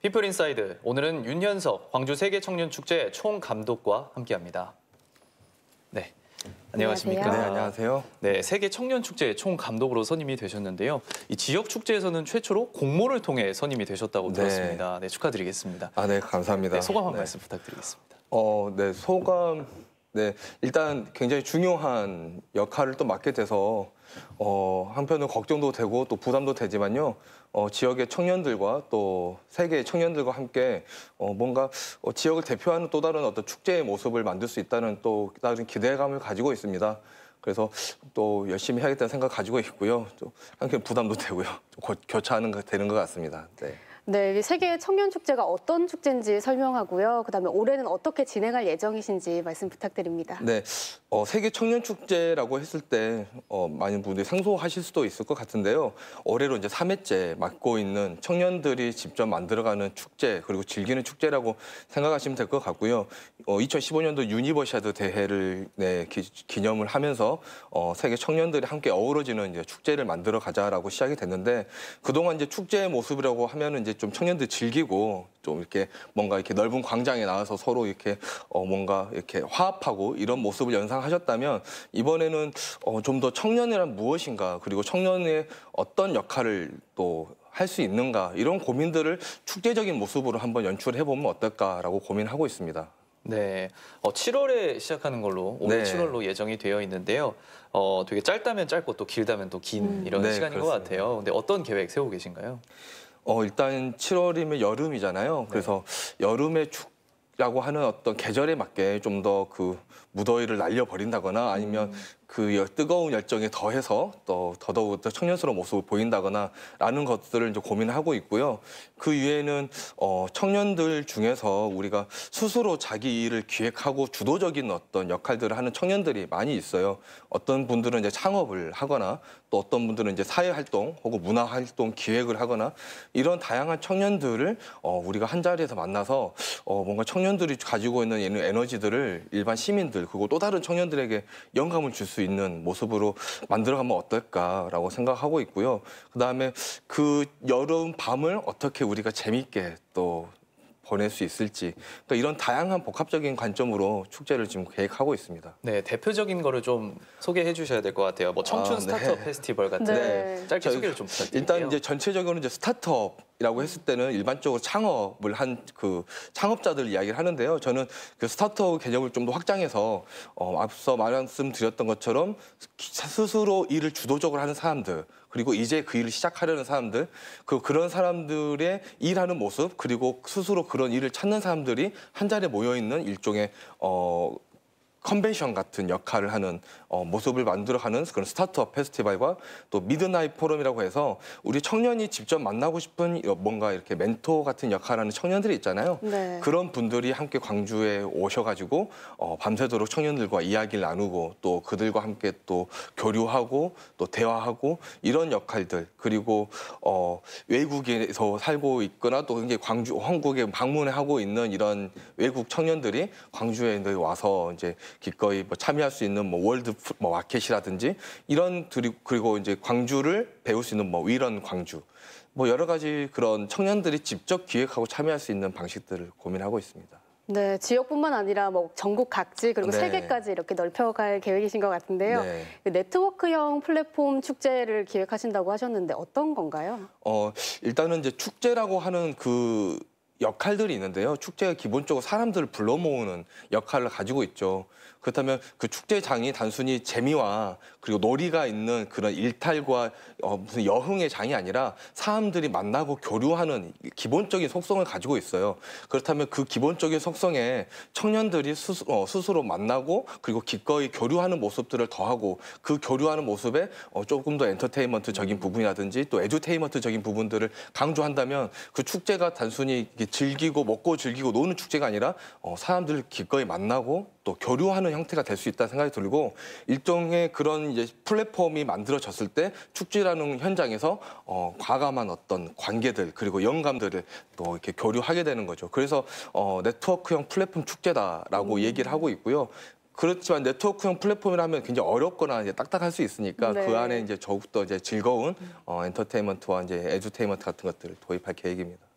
피플 인사이드 오늘은 윤현석 광주 세계 청년 축제 총 감독과 함께합니다. 네. 안녕하십니까? 네, 안녕하세요. 네, 세계 청년 축제 총 감독으로 선임이 되셨는데요. 이 지역 축제에서는 최초로 공모를 통해 선임이 되셨다고 네. 들었습니다. 네, 축하드리겠습니다. 아, 네, 감사합니다. 네, 소감 한 네. 말씀 부탁드리겠습니다. 어, 네, 소감. 네, 일단 굉장히 중요한 역할을 또 맡게 돼서 어, 한편은 걱정도 되고 또 부담도 되지만요. 어, 지역의 청년들과 또 세계의 청년들과 함께 어, 뭔가 어, 지역을 대표하는 또 다른 어떤 축제의 모습을 만들 수 있다는 또 다른 기대감을 가지고 있습니다. 그래서 또 열심히 해야겠다는 생각 가지고 있고요. 또 한편 부담도 되고요. 좀 고- 교차하는 거 되는 것 같습니다. 네. 네, 이 세계 청년 축제가 어떤 축제인지 설명하고요. 그다음에 올해는 어떻게 진행할 예정이신지 말씀 부탁드립니다. 네, 어, 세계 청년 축제라고 했을 때 어, 많은 분들이 상소하실 수도 있을 것 같은데요. 올해로 이제 3회째 맞고 있는 청년들이 직접 만들어가는 축제 그리고 즐기는 축제라고 생각하시면 될 것 같고요. 어, 2015년도 유니버시아드 대회를 네, 기, 념을 하면서 어, 세계 청년들이 함께 어우러지는 이제 축제를 만들어 가자라고 시작이 됐는데 그동안 이제 축제의 모습이라고 하면은 이제 좀 청년들 즐기고 좀 이렇게 뭔가 이렇게 넓은 광장에 나와서 서로 이렇게 어 뭔가 이렇게 화합하고 이런 모습을 연상하셨다면 이번에는 어 좀 더 청년이란 무엇인가 그리고 청년의 어떤 역할을 또 할 수 있는가 이런 고민들을 축제적인 모습으로 한번 연출해 보면 어떨까라고 고민하고 있습니다. 네, 어, 7월에 시작하는 걸로 올해 네. 7월로 예정이 되어 있는데요. 어, 되게 짧다면 짧고 또 길다면 또긴 음. 이런 네, 시간인 것 그렇습니다. 같아요. 근데 어떤 계획 세우고 계신가요? 어 일단 7월이면 여름이잖아요. 그래서 여름의 축라고 하는 어떤 계절에 맞게 좀 더 그 무더위를 날려버린다거나 아니면 그 여- 뜨거운 열정에 더해서 또 더더욱 더 청년스러운 모습을 보인다거나 라는 것들을 이제 고민하고 있고요. 그 이외에는 어, 청년들 중에서 우리가 스스로 자기 일을 기획하고 주도적인 어떤 역할들을 하는 청년들이 많이 있어요. 어떤 분들은 이제 창업을 하거나 또 어떤 분들은 이제 사회 활동 혹은 문화 활동 기획을 하거나 이런 다양한 청년들을 어, 우리가 한 자리에서 만나서 어, 뭔가 청년들이 가지고 있는 에너지들을 일반 시민들 그리고 또 다른 청년들에게 영감을 줄 수 있는 모습으로 만들어가면 어떨까라고 생각하고 있고요. 그다음에 그 여름 밤을 어떻게 우리가 재밌게 또 보낼 수 있을지 그러니까 이런 다양한 복합적인 관점으로 축제를 지금 계획하고 있습니다. 네, 대표적인 거를 좀 소개해 주셔야 될 것 같아요. 뭐 청춘 아, 네. 스타트업 페스티벌 같은 네. 짧게 소개를 좀 부탁드릴게요. 일단 이제 전체적으로 이제 스타트업 이라고 했을 때는 일반적으로 창업을 한 그 창업자들 이야기를 하는데요. 저는 그 스타트업 개념을 좀 더 확장해서 어, 앞서 말씀드렸던 것처럼 기- 스스로 일을 주도적으로 하는 사람들 그리고 이제 그 일을 시작하려는 사람들 그 그런 사람들의 일하는 모습 그리고 스스로 그런 일을 찾는 사람들이 한 자리에 모여 있는 일종의 어 컨벤션 같은 역할을 하는 어, 모습을 만들어가는 그런 스타트업 페스티벌과 또 midnight 포럼이라고 해서 우리 청년이 직접 만나고 싶은 어, 뭔가 이렇게 멘토 같은 역할을 하는 청년들이 있잖아요. 네. 그런 분들이 함께 광주에 오셔가지고 어, 밤새도록 청년들과 이야기를 나누고 또 그들과 함께 또 교류하고 또 대화하고 이런 역할들 그리고 어, 외국에서 살고 있거나 또 이제 광주 한국에 방문하고 있는 이런 외국 청년들이 광주에 와서 이제 기꺼이 뭐 참여할 수 있는 뭐 월드 푸- 뭐 마켓이라든지 이런 그리고 이제 광주를 배울 수 있는 뭐 위런 광주 뭐 여러 가지 그런 청년들이 직접 기획하고 참여할 수 있는 방식들을 고민하고 있습니다. 네, 지역뿐만 아니라 뭐 전국 각지 그리고 네. 세계까지 이렇게 넓혀갈 계획이신 것 같은데요. 네. 그 네트워크형 플랫폼 축제를 기획하신다고 하셨는데 어떤 건가요? 어 일단은 이제 축제라고 하는 그 역할들이 있는데요. 축제가 기본적으로 사람들을 불러 모으는 역할을 가지고 있죠. 그렇다면 그 축제장이 단순히 재미와 그리고 놀이가 있는 그런 일탈과 어, 무슨 여흥의 장이 아니라 사람들이 만나고 교류하는 기본적인 속성을 가지고 있어요. 그렇다면 그 기본적인 속성에 청년들이 스스, 어, 스스로 만나고 그리고 기꺼이 교류하는 모습들을 더하고 그 교류하는 모습에 어, 조금 더 엔터테인먼트적인 부분이라든지 또 에듀테인먼트적인 부분들을 강조한다면 그 축제가 단순히 즐기고 먹고 즐기고 노는 축제가 아니라 어, 사람들을 기꺼이 만나고 또 교류하는 형태가 될 수 있다는 생각이 들고 일종의 그런 이제 플랫폼이 만들어졌을 때 축제라는 현장에서 어, 과감한 어떤 관계들 그리고 영감들을 또 이렇게 교류하게 되는 거죠. 그래서 어, 네트워크형 플랫폼 축제다라고 얘기를 하고 있고요. 그렇지만 네트워크형 플랫폼이라면 굉장히 어렵거나 이제 딱딱할 수 있으니까 네. 그 안에 이제 더욱더 이제 즐거운 어, 엔터테인먼트와 이제 에듀테인먼트 같은 것들을 도입할 계획입니다.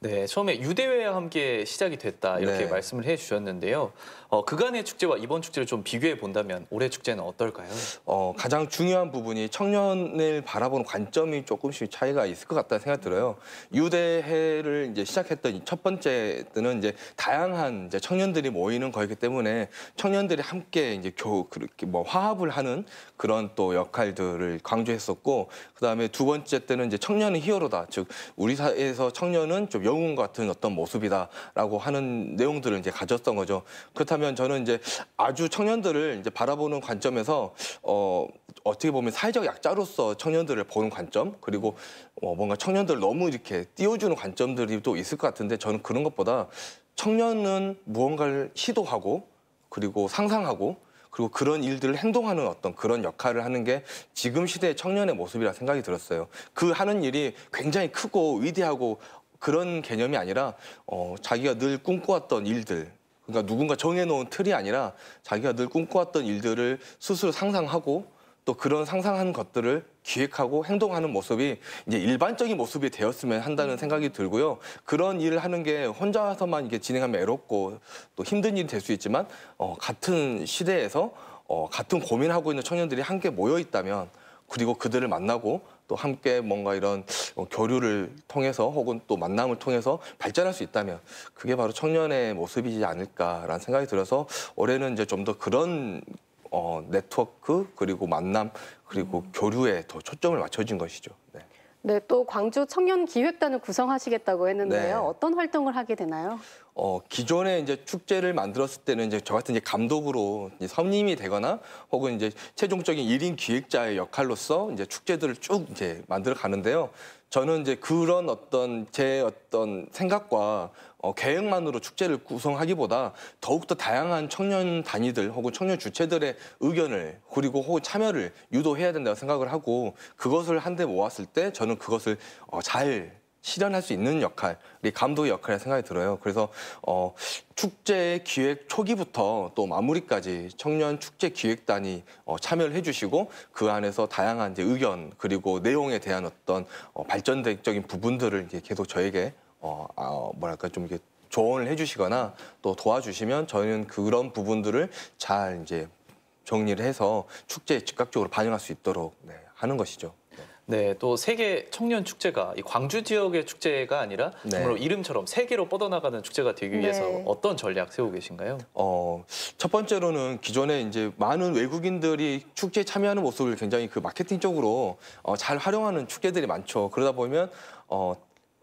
네, 처음에 유대회와 함께 시작이 됐다 이렇게 네. 말씀을 해주셨는데요. 어, 그간의 축제와 이번 축제를 좀 비교해 본다면 올해 축제는 어떨까요? 어, 가장 중요한 부분이 청년을 바라보는 관점이 조금씩 차이가 있을 것 같다는 생각이 들어요. 유대회를 이제 시작했던 이첫 번째 때는 이제 다양한 이제 청년들이 모이는 거이기 때문에 청년들이 함께 이제 교 그렇게 뭐 화합을 하는 그런 또 역할들을 강조했었고 그다음에 두 번째 때는 이제 청년은 히어로다. 즉 우리 사회에서 청년은 좀 영웅 같은 어떤 모습이다라고 하는 내용들을 이제 가졌던 거죠. 그렇다면 저는 이제 아주 청년들을 이제 바라보는 관점에서 어 어떻게 보면 사회적 약자로서 청년들을 보는 관점 그리고 어 뭔가 청년들을 너무 이렇게 띄워주는 관점들이 또 있을 것 같은데 저는 그런 것보다 청년은 무언가를 시도하고 그리고 상상하고 그리고 그런 일들을 행동하는 어떤 그런 역할을 하는 게 지금 시대의 청년의 모습이라 생각이 들었어요. 그 하는 일이 굉장히 크고 위대하고 그런 개념이 아니라 어, 자기가 늘 꿈꿔왔던 일들 그러니까 누군가 정해놓은 틀이 아니라 자기가 늘 꿈꿔왔던 일들을 스스로 상상하고 또 그런 상상한 것들을 기획하고 행동하는 모습이 이제 일반적인 모습이 되었으면 한다는 생각이 들고요. 그런 일을 하는 게 혼자서만 이게 진행하면 애롭고 또 힘든 일이 될 수 있지만 어, 같은 시대에서 어, 같은 고민하고 있는 청년들이 함께 모여 있다면 그리고 그들을 만나고 또 함께 뭔가 이런 어, 교류를 통해서 혹은 또 만남을 통해서 발전할 수 있다면 그게 바로 청년의 모습이지 않을까라는 생각이 들어서 올해는 이제 좀 더 그런 어, 네트워크 그리고 만남 그리고 교류에 더 초점을 맞춰진 것이죠. 네. 네, 또 광주 청년 기획단을 구성하시겠다고 했는데요. 네. 어떤 활동을 하게 되나요? 어, 기존에 이제 축제를 만들었을 때는 이제 저 같은 이제 감독으로 이제 선임이 되거나 혹은 이제 최종적인 일인 기획자의 역할로서 이제 축제들을 쭉 이제 만들어 가는데요. 저는 이제 그런 어떤 제 어떤 생각과 어, 계획만으로 축제를 구성하기보다 더욱더 다양한 청년 단위들 혹은 청년 주체들의 의견을 그리고 혹은 참여를 유도해야 된다고 생각을 하고 그것을 한데 모았을 때 저는 그것을 어, 잘 실현할 수 있는 역할이 감독의 역할이라 생각이 들어요. 그래서 어, 축제 기획 초기부터 또 마무리까지 청년 축제 기획단이 어, 참여를 해주시고 그 안에서 다양한 이제 의견 그리고 내용에 대한 어떤 어, 발전적인 부분들을 이제 계속 저에게 어, 아, 뭐랄까 좀 이렇게 조언을 해주시거나 또 도와주시면 저희는 그런 부분들을 잘 이제 정리를 해서 축제에 즉각적으로 반영할 수 있도록 네, 하는 것이죠. 네, 또 세계 청년 축제가 이 광주 지역의 축제가 아니라 네. 정말로 이름처럼 세계로 뻗어나가는 축제가 되기 위해서 네. 어떤 전략 세우고 계신가요? 어, 첫 번째로는 기존에 이제 많은 외국인들이 축제에 참여하는 모습을 굉장히 그 마케팅적으로 어, 잘 활용하는 축제들이 많죠. 그러다 보면 어,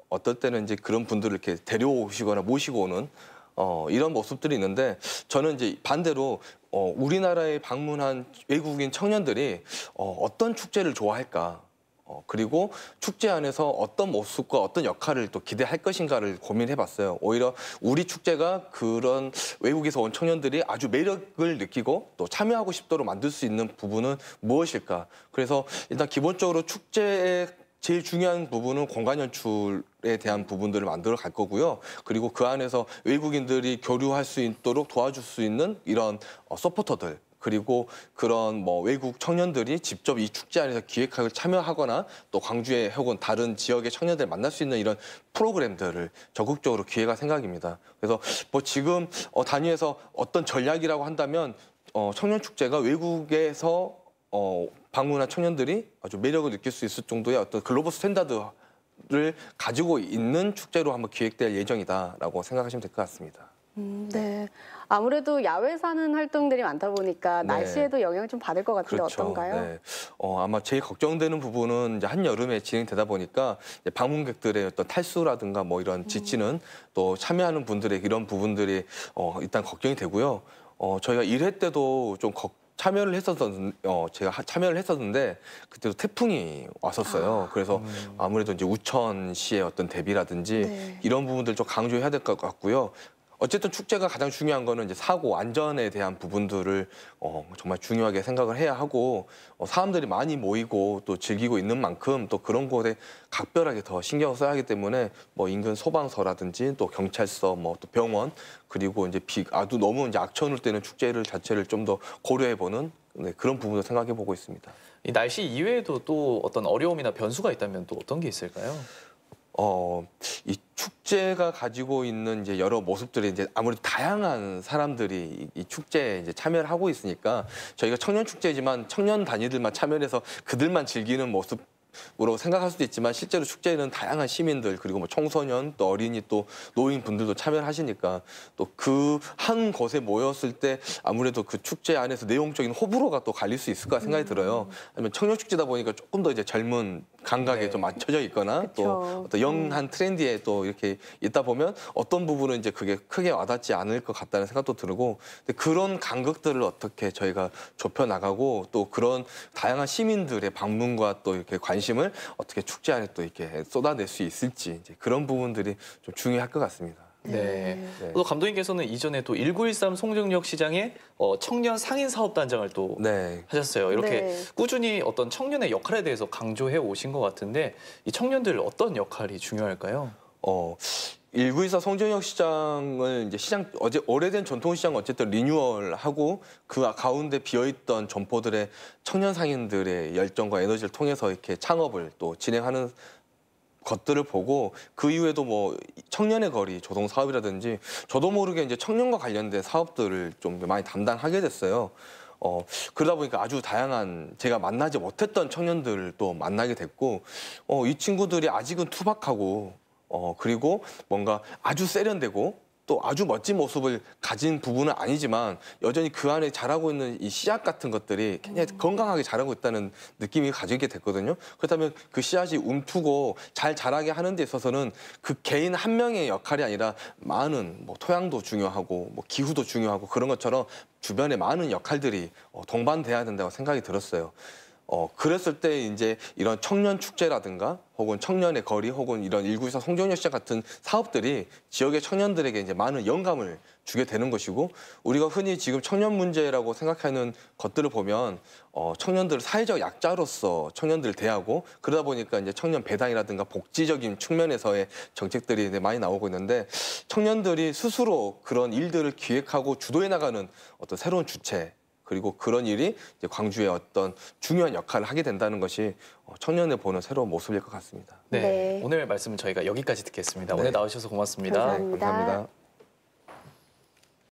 어떨 때는 이제 그런 분들을 이렇게 데려오시거나 모시고 오는 어, 이런 모습들이 있는데 저는 이제 반대로 어, 우리나라에 방문한 외국인 청년들이 어, 어떤 축제를 좋아할까? 어, 그리고 축제 안에서 어떤 모습과 어떤 역할을 또 기대할 것인가를 고민해봤어요. 오히려 우리 축제가 그런 외국에서 온 청년들이 아주 매력을 느끼고 또 참여하고 싶도록 만들 수 있는 부분은 무엇일까? 그래서 일단 기본적으로 축제의 제일 중요한 부분은 공간 연출에 대한 부분들을 만들어 갈 거고요. 그리고 그 안에서 외국인들이 교류할 수 있도록 도와줄 수 있는 이런 어, 서포터들 그리고 그런 뭐 외국 청년들이 직접 이 축제 안에서 기획하고 참여하거나 또 광주의 혹은 다른 지역의 청년들 만날 수 있는 이런 프로그램들을 적극적으로 기획할 생각입니다. 그래서 뭐 지금 어, 단위에서 어떤 전략이라고 한다면 어, 청년 축제가 외국에서 어, 방문한 청년들이 아주 매력을 느낄 수 있을 정도의 어떤 global standard를 가지고 있는 축제로 한번 기획될 예정이다라고 생각하시면 될 것 같습니다. 음, 네. 아무래도 야외 사는 활동들이 많다 보니까 네. 날씨에도 영향을 좀 받을 것 같은데 어떤가요? 네. 어, 아마 제일 걱정되는 부분은 이제 한 여름에 진행되다 보니까 방문객들의 어떤 탈수라든가 뭐 이런 지치는 또 참여하는 분들의 이런 부분들이 어, 일단 걱정이 되고요. 어, 저희가 1회 때도 좀 걱- 참여를 했었던 어 제가 하- 참여를 했었는데 그때도 태풍이 왔었어요. 그래서 아무래도 이제 우천시의 어떤 대비라든지 네. 이런 부분들 좀 강조해야 될 것 같고요. 어쨌든 축제가 가장 중요한 거는 이제 사고 안전에 대한 부분들을 어, 정말 중요하게 생각을 해야 하고 어, 사람들이 많이 모이고 또 즐기고 있는 만큼 또 그런 곳에 각별하게 더 신경을 써야 하기 때문에 뭐 인근 소방서라든지 또 경찰서 뭐 또 병원 그리고 이제 비 아주 너무 이제 악천후를 때는 축제를 자체를 좀 더 고려해 보는 네, 그런 부분도 생각해 보고 있습니다. 이 날씨 이외에도 또 어떤 어려움이나 변수가 있다면 또 어떤 게 있을까요? 어, 이 축제가 가지고 있는 이제 여러 모습들이 이제 아무래도 다양한 사람들이 이- 이 축제에 이제 참여를 하고 있으니까 저희가 청년 축제지만 청년 단위들만 참여해서 그들만 즐기는 모습 으로 생각할 수도 있지만 실제로 축제에는 다양한 시민들 그리고 뭐 청소년 또 어린이 또 노인 분들도 참여를 하시니까 또 그 한 곳에 모였을 때 아무래도 그 축제 안에서 내용적인 호불호가 또 갈릴 수 있을까 생각이 들어요. 아니면 청년 축제다 보니까 조금 더 이제 젊은 감각에 네. 좀 맞춰져 있거나 그쵸. 또 어떤 영한 트렌디에 또 이렇게 있다 보면 어떤 부분은 이제 그게 크게 와닿지 않을 것 같다는 생각도 들고 근데 그런 간극들을 어떻게 저희가 좁혀 나가고 또 그런 다양한 시민들의 방문과 또 이렇게 관심 을 어떻게 축제 안에 또 이렇게 쏟아낼 수 있을지 이제 그런 부분들이 좀 중요할 것 같습니다. 네. 네. 또 감독님께서는 이전에 또 1913 송정역 시장에 어, 청년 상인 사업단장을 또 네. 하셨어요. 이렇게 네. 꾸준히 어떤 청년의 역할에 대해서 강조해 오신 것 같은데 이 청년들 어떤 역할이 중요할까요? 어, 1924 성정역 시장을 이제 시장 어제 오래된 전통 시장 어쨌든 리뉴얼하고 그 가운데 비어있던 점포들의 청년 상인들의 열정과 에너지를 통해서 이렇게 창업을 또 진행하는 것들을 보고 그 이후에도 뭐 청년의 거리 조성 사업이라든지 저도 모르게 이제 청년과 관련된 사업들을 좀 많이 담당하게 됐어요. 어, 그러다 보니까 아주 다양한 제가 만나지 못했던 청년들을 또 만나게 됐고 어, 이 친구들이 아직은 투박하고 어, 그리고 뭔가 아주 세련되고 또 아주 멋진 모습을 가진 부분은 아니지만 여전히 그 안에 자라고 있는 이 씨앗 같은 것들이 굉장히 건강하게 자라고 있다는 느낌이 가지게 됐거든요. 그렇다면 그 씨앗이 움트고 잘 자라게 하는 데 있어서는 그 개인 한 명의 역할이 아니라 많은 뭐 토양도 중요하고 뭐 기후도 중요하고 그런 것처럼 주변에 많은 역할들이 어, 동반돼야 된다고 생각이 들었어요. 어, 그랬을 때 이제 이런 청년 축제라든가 혹은 청년의 거리 혹은 이런 1924 송정역 시장 같은 사업들이 지역의 청년들에게 이제 많은 영감을 주게 되는 것이고 우리가 흔히 지금 청년 문제라고 생각하는 것들을 보면 어, 청년들을 사회적 약자로서 청년들을 대하고 그러다 보니까 이제 청년 배당이라든가 복지적인 측면에서의 정책들이 이제 많이 나오고 있는데 청년들이 스스로 그런 일들을 기획하고 주도해 나가는 어떤 새로운 주체 그리고 그런 일이 이제 광주의 어떤 중요한 역할을 하게 된다는 것이 어, 청년을 보는 새로운 모습일 것 같습니다. 네. 네. 오늘 말씀은 저희가 여기까지 듣겠습니다. 네. 오늘 나오셔서 고맙습니다. 감사합니다. 네, 감사합니다.